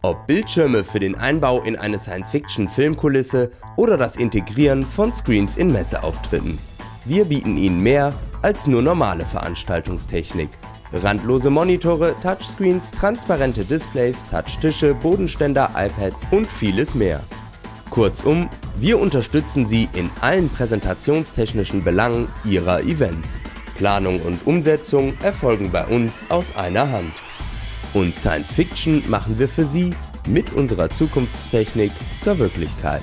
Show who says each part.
Speaker 1: Ob Bildschirme für den Einbau in eine Science-Fiction-Filmkulisse oder das Integrieren von Screens in Messeauftritten. Wir bieten Ihnen mehr als nur normale Veranstaltungstechnik. Randlose Monitore, Touchscreens, transparente Displays, Touchtische, Bodenständer, iPads und vieles mehr. Kurzum, wir unterstützen Sie in allen präsentationstechnischen Belangen Ihrer Events. Planung und Umsetzung erfolgen bei uns aus einer Hand. Und Science Fiction machen wir für Sie mit unserer Zukunftstechnik zur Wirklichkeit.